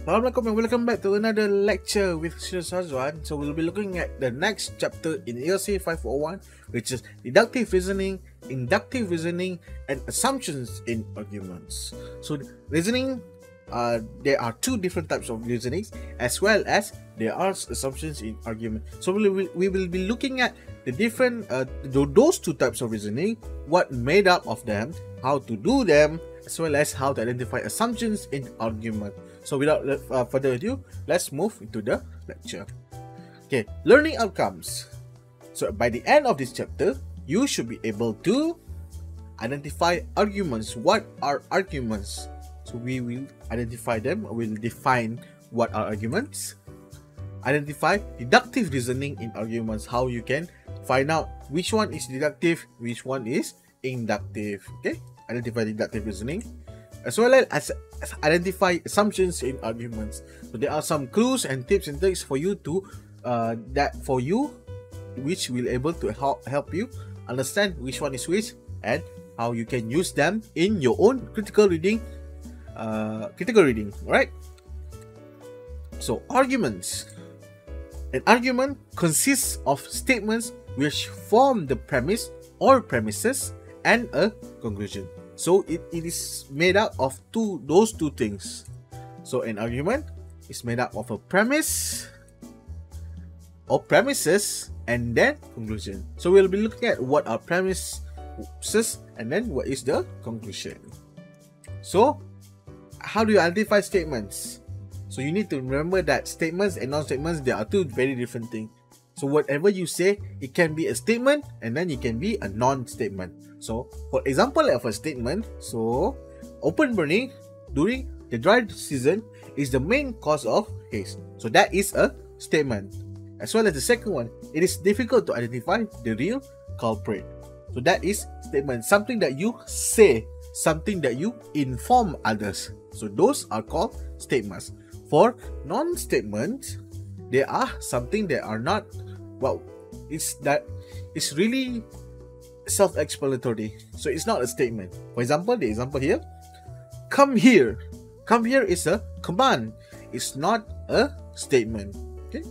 Assalamualaikum and welcome back to another lecture with Sir Shyazzwan. So we'll be looking at the next chapter in ELC 541 which is deductive reasoning, inductive reasoning and assumptions in arguments. So reasoning uh, there are two different types of reasonings as well as there are assumptions in argument. So we will, we will be looking at the different uh, those two types of reasoning, what made up of them, how to do them, as well as how to identify assumptions in argument. So without uh, further ado, let's move into the lecture. Okay, learning outcomes. So by the end of this chapter, you should be able to identify arguments. What are arguments? So we will identify them, we'll define what are arguments. Identify deductive reasoning in arguments, how you can find out which one is deductive, which one is inductive. Okay, identify deductive reasoning. As well as identify assumptions in arguments. So there are some clues and tips and tricks for you to uh, that for you which will able to help help you understand which one is which and how you can use them in your own critical reading uh, critical reading. Right so arguments. An argument consists of statements which form the premise or premises and a conclusion so it, it is made up of two those two things. So an argument is made up of a premise or premises and then conclusion. So we'll be looking at what are premises and then what is the conclusion. So how do you identify statements? So you need to remember that statements and non-statements they are two very different things. So whatever you say, it can be a statement and then it can be a non-statement. So for example of a statement, so open burning during the dry season is the main cause of haze. So that is a statement. As well as the second one, it is difficult to identify the real culprit. So that is statement, something that you say, something that you inform others. So those are called statements. For non-statements, they are something that are not well it's that it's really self-explanatory. So it's not a statement. For example the example here come here. Come here is a command. It's not a statement. Okay?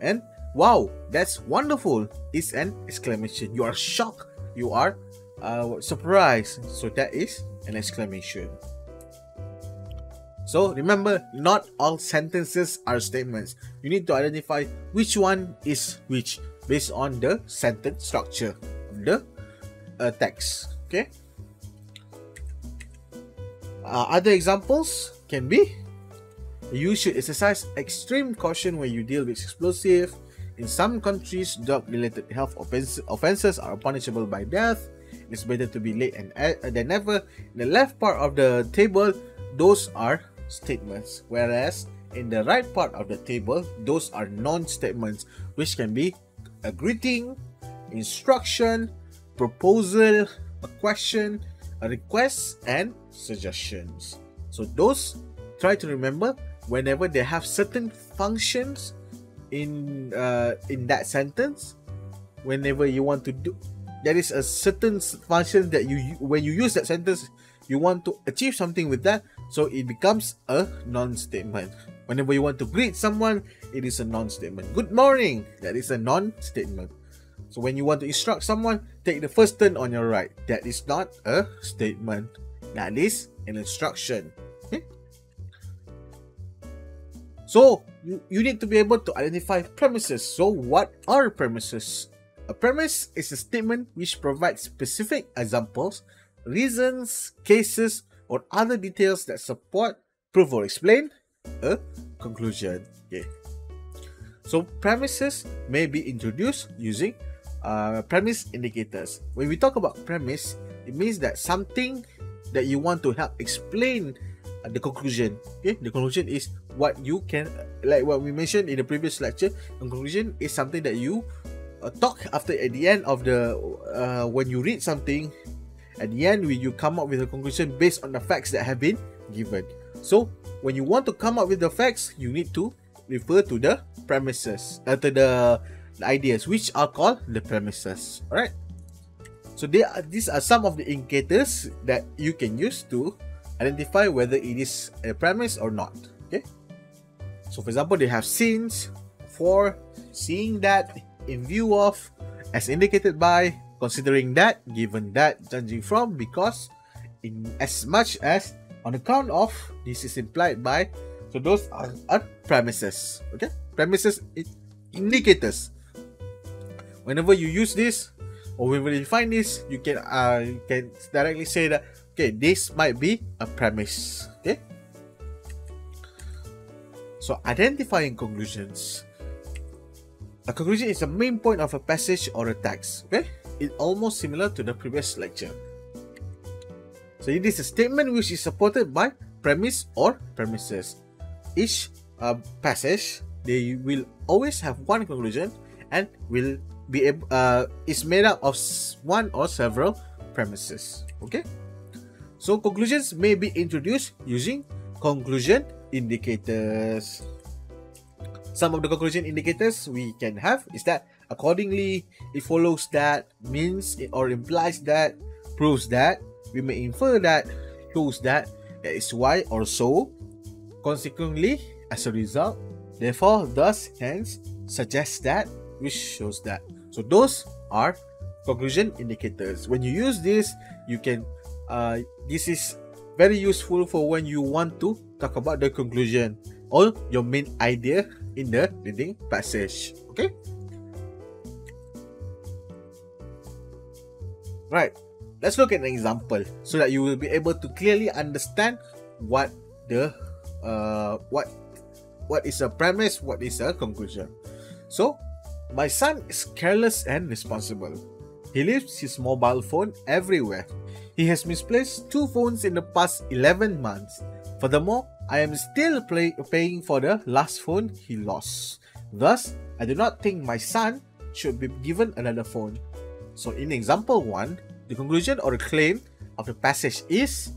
And wow that's wonderful. It's an exclamation. You are shocked. You are uh, surprised. So that is an exclamation so remember, not all sentences are statements. You need to identify which one is which based on the sentence structure of the uh, text. Okay. Uh, other examples can be you should exercise extreme caution when you deal with explosive. In some countries, dog-related health offenses are punishable by death. It's better to be late uh, than never. In the left part of the table, those are statements, whereas in the right part of the table, those are non-statements, which can be a greeting, instruction, proposal, a question, a request, and suggestions. So those try to remember whenever they have certain functions in uh, in that sentence. Whenever you want to do, there is a certain function that you when you use that sentence, you want to achieve something with that so it becomes a non-statement. Whenever you want to greet someone, it is a non-statement. Good morning, that is a non-statement. So when you want to instruct someone, take the first turn on your right. That is not a statement. That is an instruction. Okay? So you, you need to be able to identify premises. So what are premises? A premise is a statement which provides specific examples, reasons, cases, or other details that support, prove, or explain a conclusion. Okay. So premises may be introduced using uh, premise indicators. When we talk about premise, it means that something that you want to help explain uh, the conclusion. Okay, the conclusion is what you can, like what we mentioned in the previous lecture. Conclusion is something that you uh, talk after at the end of the uh, when you read something at the end, you come up with a conclusion based on the facts that have been given. So, when you want to come up with the facts, you need to refer to the premises, uh, to the, the ideas, which are called the premises. Alright. So, are, these are some of the indicators that you can use to identify whether it is a premise or not. Okay. So, for example, they have since, for, seeing that, in view of, as indicated by, considering that, given that, judging from, because, in as much as, on account of, this is implied by, so those are, are premises. Okay, premises indicators. Whenever you use this, or whenever you find this, you can uh you can directly say that okay, this might be a premise. Okay. So identifying conclusions. A conclusion is the main point of a passage or a text. Okay, it's almost similar to the previous lecture. So it is a statement which is supported by premise or premises. Each uh, passage they will always have one conclusion and will be able uh, is made up of one or several premises. Okay, so conclusions may be introduced using conclusion indicators. Some of the conclusion indicators we can have is that accordingly, it follows that, means or implies that, proves that, we may infer that, shows that, that is why or so. Consequently, as a result, therefore, thus, hence, suggests that, which shows that. So those are conclusion indicators. When you use this, you can. Uh, this is very useful for when you want to talk about the conclusion or your main idea in the reading passage. Okay. Right. Let's look at an example so that you will be able to clearly understand what the uh, what what is a premise, what is a conclusion. So, my son is careless and responsible. He leaves his mobile phone everywhere. He has misplaced two phones in the past 11 months. Furthermore, I am still play, paying for the last phone he lost. Thus, I do not think my son should be given another phone. So, in example 1, the conclusion or the claim of the passage is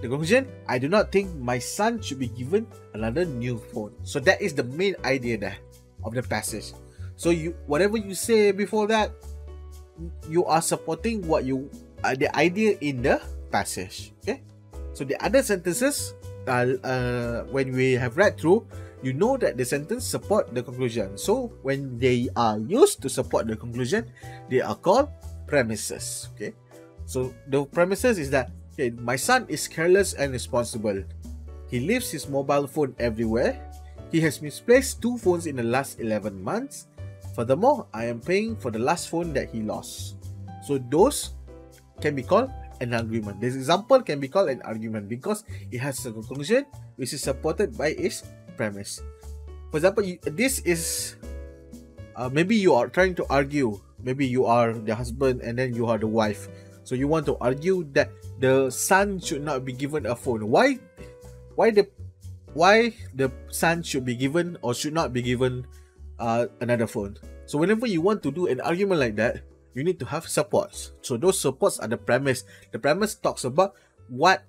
the conclusion I do not think my son should be given another new phone. So, that is the main idea there of the passage. So, you whatever you say before that, you are supporting what you uh, the idea in the passage. Okay, so the other sentences, uh, uh, when we have read through, you know that the sentence support the conclusion. So when they are used to support the conclusion, they are called premises. Okay, so the premises is that okay, my son is careless and responsible. He leaves his mobile phone everywhere. He has misplaced two phones in the last 11 months. Furthermore, I am paying for the last phone that he lost. So those can be called an argument. This example can be called an argument because it has a conclusion which is supported by its premise. For example, you, this is uh, maybe you are trying to argue. Maybe you are the husband and then you are the wife. So you want to argue that the son should not be given a phone. Why? Why the why the son should be given or should not be given uh, another phone? So whenever you want to do an argument like that, you need to have supports. So those supports are the premise. The premise talks about what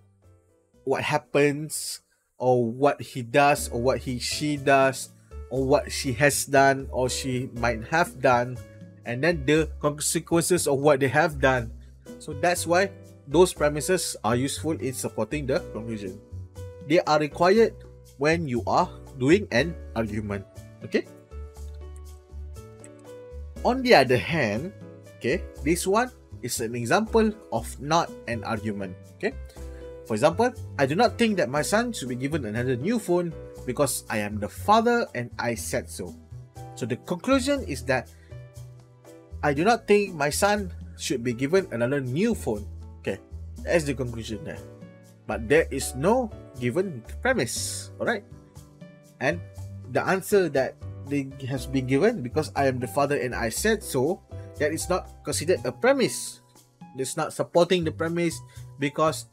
what happens or what he does or what he she does or what she has done or she might have done and then the consequences of what they have done. So that's why those premises are useful in supporting the conclusion. They are required when you are doing an argument. Okay? On the other hand, Okay, this one is an example of not an argument. Okay, for example, I do not think that my son should be given another new phone because I am the father and I said so. So the conclusion is that I do not think my son should be given another new phone. Okay, that's the conclusion there. But there is no given premise. Alright, and the answer that they has been given because I am the father and I said so that is not considered a premise. It's not supporting the premise because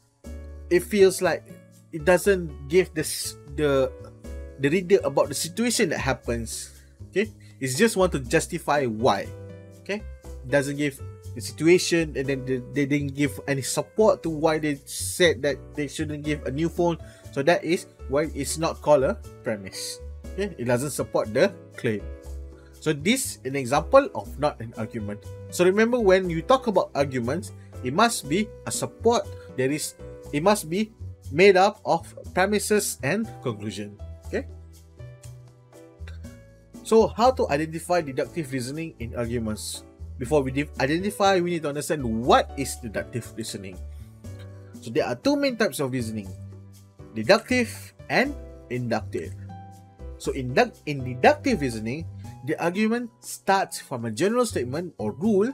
it feels like it doesn't give the the the reader about the situation that happens. Okay, it's just want to justify why. Okay, it doesn't give the situation and then they, they didn't give any support to why they said that they shouldn't give a new phone. So that is why it's not called a premise. Okay, it doesn't support the claim. So this is an example of not an argument. So remember when you talk about arguments, it must be a support. There is it must be made up of premises and conclusion. Okay. So, how to identify deductive reasoning in arguments? Before we identify, we need to understand what is deductive reasoning. So, there are two main types of reasoning deductive and inductive. So, in, in deductive reasoning, the argument starts from a general statement or rule,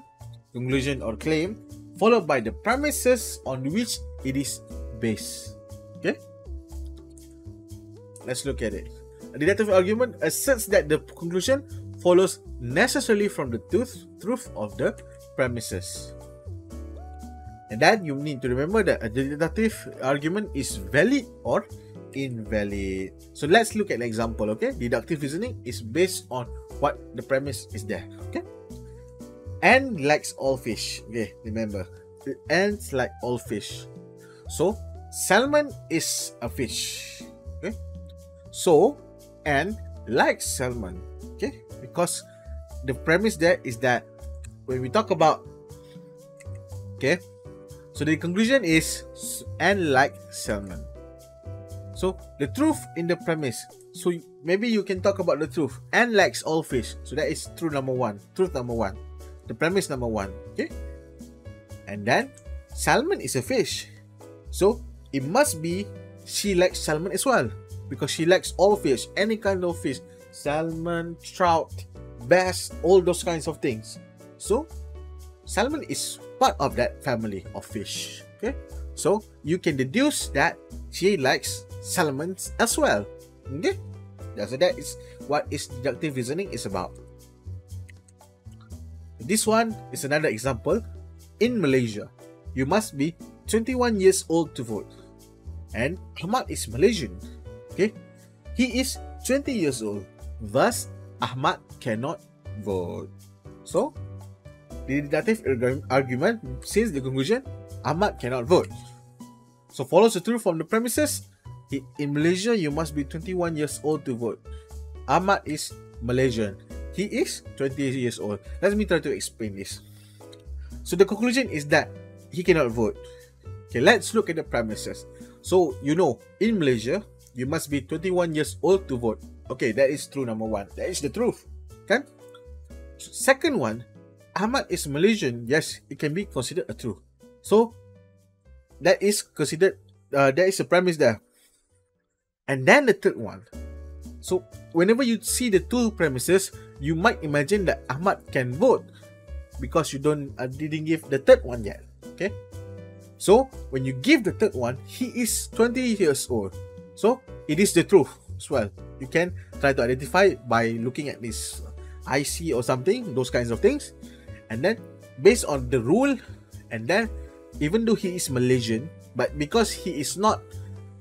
conclusion or claim, followed by the premises on which it is based. Okay? Let's look at it. A deductive argument asserts that the conclusion follows necessarily from the truth, truth of the premises. And then you need to remember that a deductive argument is valid or invalid. So let's look at an example, okay? Deductive reasoning is based on what the premise is there, okay? And likes all fish. Okay, remember. Ends like all fish. So, salmon is a fish. Okay? So, and likes salmon. Okay? Because the premise there is that when we talk about okay so the conclusion is and like salmon so the truth in the premise so maybe you can talk about the truth and likes all fish so that is truth number one truth number one the premise number one okay and then salmon is a fish so it must be she likes salmon as well. Because she likes all fish any kind of fish. Salmon trout bass all those kinds of things. So salmon is part of that family of fish. Okay? So you can deduce that she likes salmons as well. Okay? So that is what is deductive reasoning is about. This one is another example. In malaysia you must be 21 years old to vote and ahmad is malaysian okay he is 20 years old thus ahmad cannot vote so the deductive argument says the conclusion ahmad cannot vote so follows the truth from the premises in Malaysia, you must be 21 years old to vote. Ahmad is Malaysian. He is 20 years old. Let me try to explain this. So the conclusion is that he cannot vote. Okay, let's look at the premises. So you know, in Malaysia, you must be 21 years old to vote. Okay, that is true number one. That is the truth. Okay? Second one, Ahmad is Malaysian. Yes, it can be considered a truth. So that is considered. Uh, there is a premise there. And then the third one. So whenever you see the two premises, you might imagine that Ahmad can vote because you don't uh, didn't give the third one yet. Okay. So when you give the third one, he is 20 years old. So it is the truth as well. You can try to identify by looking at this IC or something, those kinds of things. And then based on the rule, and then even though he is Malaysian, but because he is not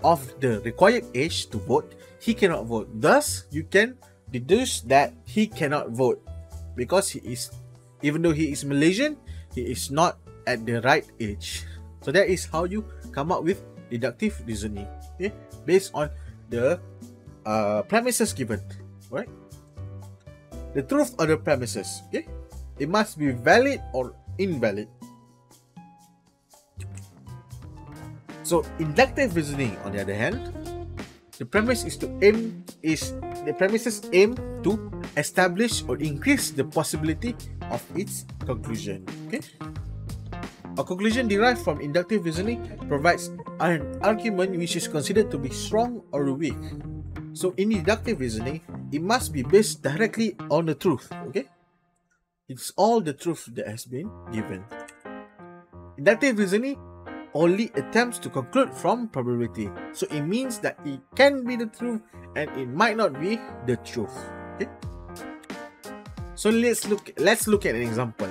of the required age to vote, he cannot vote. Thus, you can deduce that he cannot vote because he is, even though he is Malaysian, he is not at the right age. So that is how you come up with deductive reasoning, okay, based on the uh, premises given, right? The truth of the premises, okay, it must be valid or invalid. So inductive reasoning, on the other hand, the premise is to aim is the premises aim to establish or increase the possibility of its conclusion. Okay. A conclusion derived from inductive reasoning provides an argument which is considered to be strong or weak. So in inductive reasoning, it must be based directly on the truth. Okay. It's all the truth that has been given. Inductive reasoning only attempts to conclude from probability. So it means that it can be the truth and it might not be the truth. Okay? So let's look let's look at an example.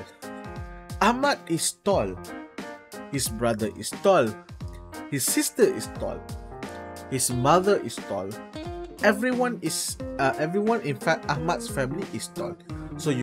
Ahmad is tall. His brother is tall. His sister is tall. His mother is tall. Everyone is uh, everyone in fact Ahmad's family is tall.